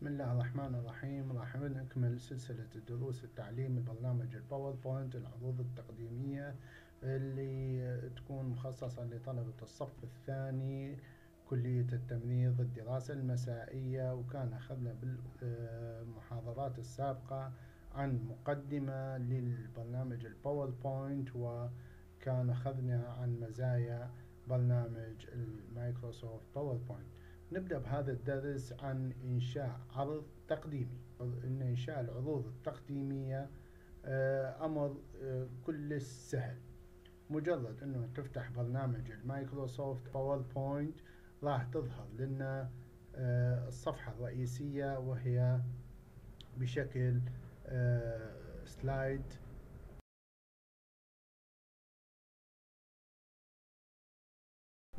بسم الله الرحمن الرحيم. راح نكمل سلسلة الدروس التعليم البرنامج ال PowerPoint العروض التقديمية اللي تكون مخصصة لطلبة الصف الثاني كلية التمريض الدراسة المسائية وكان أخذنا بالمحاضرات السابقة عن مقدمة للبرنامج ال PowerPoint وكان أخذنا عن مزايا برنامج ال Microsoft PowerPoint نبدأ بهذا الدرس عن إنشاء عرض تقديمي. إن إنشاء العروض التقديمية آه، أمر آه، كل سهل مجرد أنه تفتح برنامج ال Microsoft PowerPoint راح تظهر لنا آه، الصفحة الرئيسية وهي بشكل slide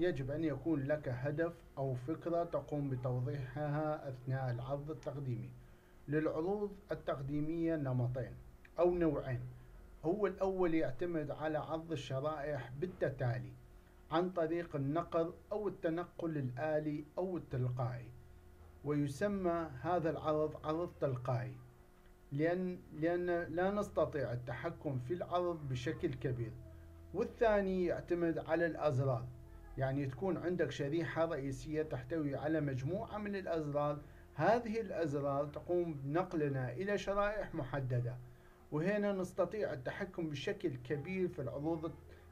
يجب أن يكون لك هدف أو فكرة تقوم بتوضيحها أثناء العرض التقديمي. للعروض التقديمية نمطين أو نوعين. هو الأول يعتمد على عرض الشرائح بالتتالي عن طريق النقل أو التنقل الآلي أو التلقائي ويسمى هذا العرض عرض تلقائي لأن, لأن لا نستطيع التحكم في العرض بشكل كبير. والثاني يعتمد على الأزرار. يعني تكون عندك شريحة رئيسية تحتوي على مجموعة من الأزرار. هذه الأزرار تقوم بنقلنا إلى شرائح محددة وهنا نستطيع التحكم بشكل كبير في العروض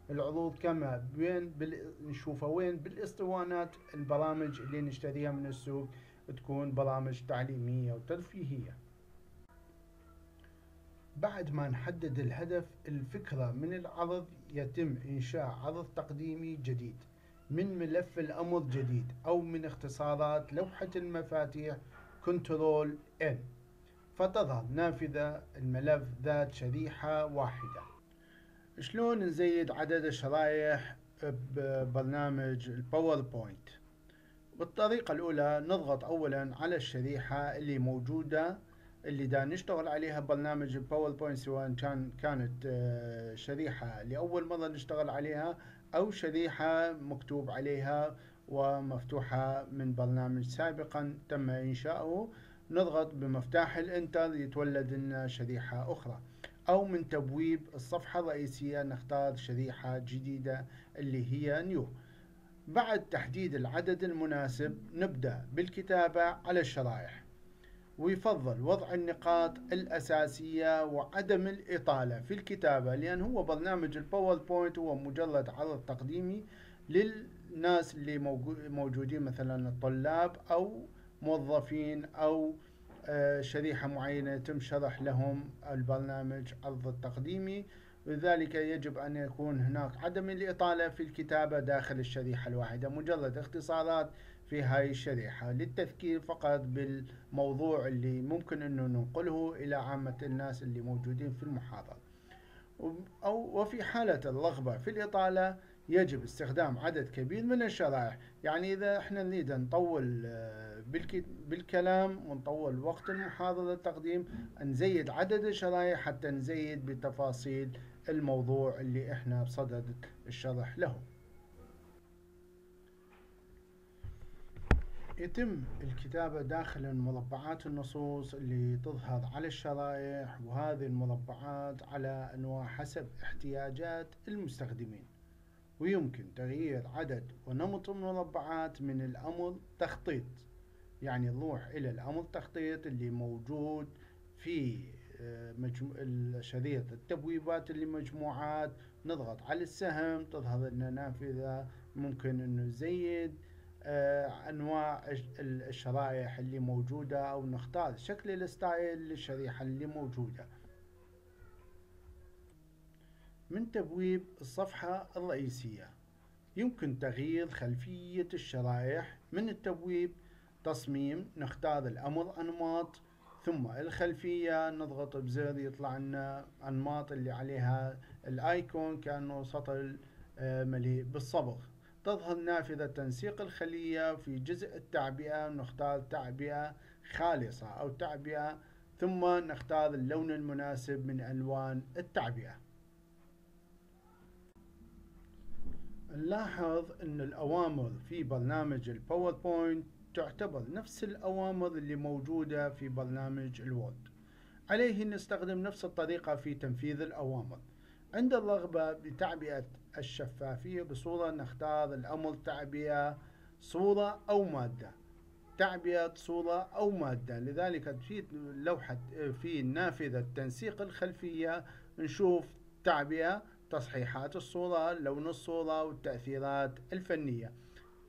العروض كما وين بال... نشوفها وين؟ بالإسطوانات البرامج اللي نشتريها من السوق تكون برامج تعليمية وترفيهية. بعد ما نحدد الهدف الفكرة من العرض يتم إنشاء عرض تقديمي جديد. من ملف الأمر جديد أو من اختصارات لوحة المفاتيح control N فتظهر نافذة الملف ذات شريحة واحدة. شلون نزيد عدد الشرايح ببرنامج ال PowerPoint بالطريقة الأولى نضغط أولا على الشريحة اللي موجودة اللي دا نشتغل عليها برنامج ال PowerPoint سواء كان كانت آه، شريحة لأول مرة نشتغل عليها أو شريحة مكتوب عليها ومفتوحة من برنامج سابقا تم إنشاؤه. نضغط بمفتاح ال enter يتولد لنا شريحة أخرى. أو من تبويب الصفحة الرئيسية نختار شريحة جديدة اللي هي new. بعد تحديد العدد المناسب نبدأ بالكتابة على الشرائح. ويفضل وضع النقاط الأساسية وعدم الإطالة في الكتابة لأن هو برنامج الباوربوينت هو مجرد عرض تقديمي للناس اللي موجودين مثلا الطلاب أو موظفين أو آه، شريحة معينة يتم شرح لهم البرنامج عرض التقديمي. لذلك يجب أن يكون هناك عدم الإطالة في الكتابة داخل الشريحة الواحدة مجرد اختصارات في هاي الشريحة. للتذكير فقط بالموضوع اللي ممكن أنه ننقله إلى عامة الناس اللي موجودين في المحاضرة. أو وفي حالة الرغبة في الإطالة يجب استخدام عدد كبير من الشرائح. يعني إذا إحنا نريد نطول آه، بالكلام ونطول وقت المحاضرة التقديم نزيد عدد الشرائح حتى نزيد بتفاصيل الموضوع اللي إحنا بصدد الشرح له. يتم الكتابة داخل مربعات النصوص اللي تظهر على الشرائح وهذه المربعات على أنواع حسب احتياجات المستخدمين. ويمكن تغيير عدد ونمط المربعات من الأمر تخطيط يعني نروح إلى الأمر تخطيط اللي موجود في آه، شريط التبويبات اللي مجموعات نضغط على السهم تظهر لنا نافذة ممكن إنه نزيد أنواع الشرائح اللي موجودة أو نختار شكل الستايل للشريحة اللي موجودة. من تبويب الصفحة الرئيسية يمكن تغيير خلفية الشرائح. من التبويب تصميم نختار الأمر أنماط ثم الخلفية نضغط بزر يطلع لنا أنماط اللي عليها ال icon كأنه سطر آه، مليء بالصبغ. تظهر نافذة تنسيق الخلية في جزء التعبئة نختار تعبئة خالصة أو تعبئة ثم نختار اللون المناسب من ألوان التعبئة. نلاحظ أن الأوامر في برنامج ال PowerPoint تعتبر نفس الأوامر اللي موجودة في برنامج ال Word عليه نستخدم نفس الطريقة في تنفيذ الأوامر. عند الرغبة بتعبئة الشفافية بصورة نختار الأمر تعبئة صورة أو مادة. تعبئة صورة أو مادة. لذلك في لوحة في نافذة تنسيق الخلفية نشوف تعبئة تصحيحات الصورة لون الصورة والتأثيرات الفنية.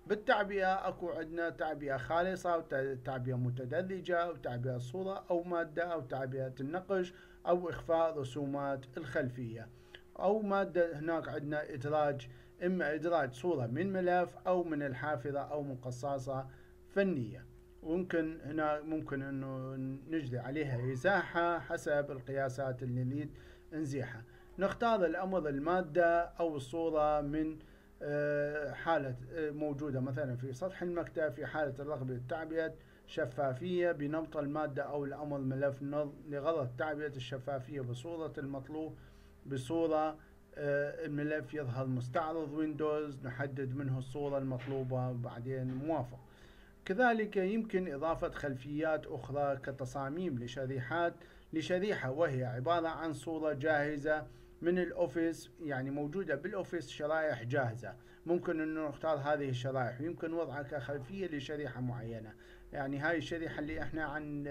بالتعبئة أكو عندنا تعبئة خالصة وتعبئة متدرجة وتعبئة صورة أو مادة أو تعبئة النقش أو إخفاء رسومات الخلفية. أو مادة هناك عندنا إدراج إما إدراج صورة من ملف أو من الحافظة أو من قصاصة فنية. وممكن هنا ممكن إنه نجري عليها إزاحة حسب القياسات اللي نريد نزيحها. نختار الأمر المادة أو الصورة من آه، حالة آه، موجودة. مثلا في سطح المكتب في حالة الرغبة بالتعبئة شفافية بنبط المادة أو الأمر ملف لغرض تعبئة الشفافية بصورة المطلوب بصورة آه، الملف يظهر مستعرض Windows نحدد منه الصورة المطلوبة وبعدين موافق. كذلك يمكن إضافة خلفيات أخرى كتصاميم لشريحات لشريحة وهي عبارة عن صورة جاهزة من ال Office يعني موجودة بال Office شرائح جاهزة. ممكن أنه نختار هذه الشرائح ويمكن وضعها كخلفية لشريحة معينة. يعني هاي الشريحة اللي إحنا عن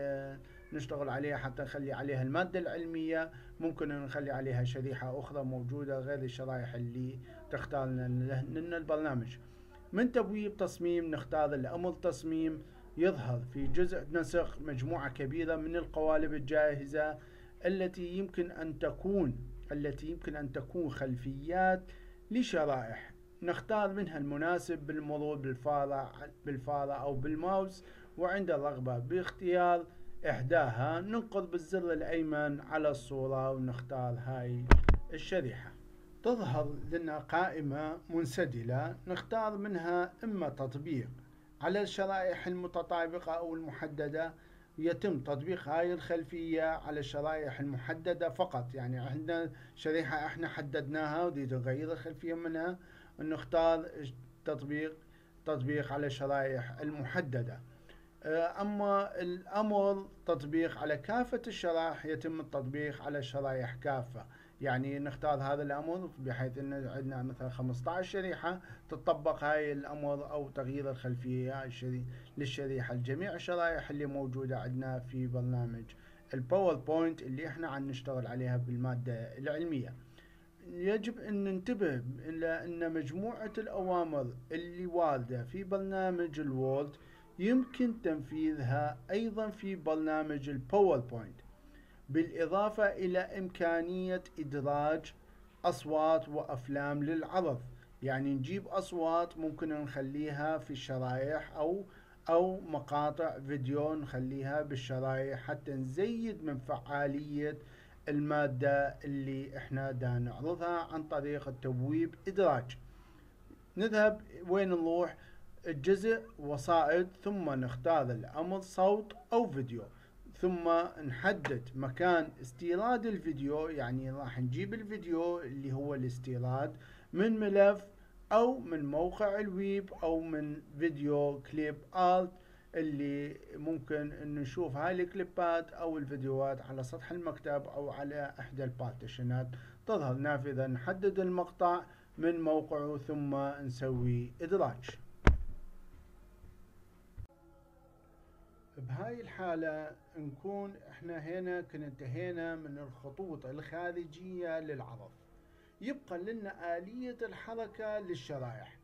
نشتغل عليها حتى نخلي عليها المادة العلمية. ممكن نخلي عليها شريحة أخرى موجودة غير الشرائح اللي تختار لنا البرنامج. من تبويب تصميم نختار الأمر تصميم يظهر في جزء نسخ مجموعة كبيرة من القوالب الجاهزة التي يمكن أن تكون التي يمكن أن تكون خلفيات لشرائح. نختار منها المناسب بالمرور بالفارة بالفارة أو بالماوس. وعند الرغبة باختيار إحداها ننقض بالزر الأيمن على الصورة ونختار هاي الشريحة. تظهر لنا قائمة منسدلة نختار منها إما تطبيق. على الشرائح المتطابقة أو المحددة يتم تطبيق هاي الخلفية على الشرائح المحددة فقط. يعني عندنا شريحة إحنا حددناها ونريد نغير الخلفية منها. نختار تطبيق تطبيق على الشرائح المحددة. أما الأمر تطبيق على كافة الشرائح يتم التطبيق على الشرائح كافة. يعني نختار هذا الأمر بحيث أن عندنا مثلا 15 شريحة تطبق هاي الأمر أو تغيير الخلفية للشريحة. لجميع الشرائح اللي موجودة عندنا في برنامج PowerPoint اللي إحنا عم نشتغل عليها بالمادة العلمية. يجب أن ننتبه إلى أن مجموعة الأوامر اللي واردة في برنامج ال Word يمكن تنفيذها أيضا في برنامج PowerPoint بالإضافة إلى إمكانية إدراج أصوات وأفلام للعرض. يعني نجيب أصوات ممكن نخليها في الشرايح أو أو مقاطع فيديو نخليها بالشرايح حتى نزيد من فعالية المادة اللي إحنا دا نعرضها عن طريق التبويب إدراج. نذهب وين نروح؟ الجزء وسائط ثم نختار الأمر صوت أو فيديو. ثم نحدد مكان استيراد الفيديو يعني راح نجيب الفيديو اللي هو الاستيراد من ملف أو من موقع الويب أو من فيديو clip art اللي ممكن ان نشوف هاي الكليبات أو الفيديوهات على سطح المكتب أو على إحدى ال partition ات. تظهر نافذة نحدد المقطع من موقعه ثم نسوي إدراج. بهاي الحالة نكون إحنا هنا كنا انتهينا من الخطوط الخارجية للعرض يبقى لنا آلية الحركة للشرائح.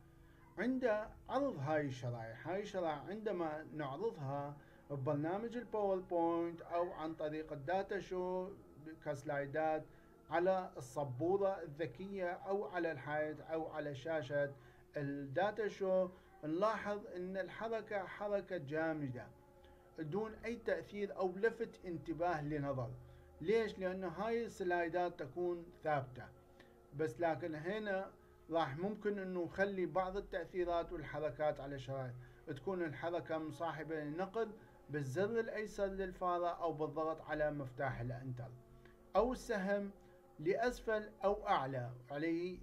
عند عرض هاي الشرائح هاي الشرائح عندما نعرضها ببرنامج PowerPoint أو عن طريق ال data show ك slide ات على السبورة الذكية أو على الحائط أو على شاشة ال data show نلاحظ إن الحركة حركة جامدة. دون أي تأثير أو لفت انتباه لنظر. ليش؟ لأن هاي السلايدات تكون ثابتة. بس لكن هنا راح ممكن إنه نخلي بعض التأثيرات والحركات على الشرائط تكون الحركة مصاحبة للنقد بالزر الأيسر للفارة أو بالضغط على مفتاح الأنتر. أو السهم لأسفل أو أعلى. عليه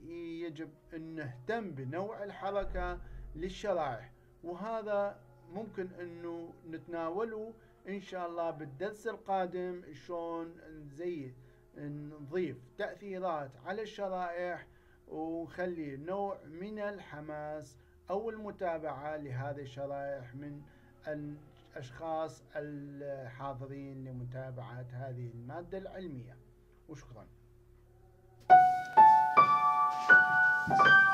يجب أن نهتم بنوع الحركة للشرائح. وهذا ممكن إنه نتناوله إن شاء الله بالدرس القادم شلون نزيد نضيف تأثيرات على الشرائح ونخلي نوع من الحماس أو المتابعة لهذه الشرائح من الأشخاص الحاضرين لمتابعة هذه المادة العلمية وشكرا Thank you.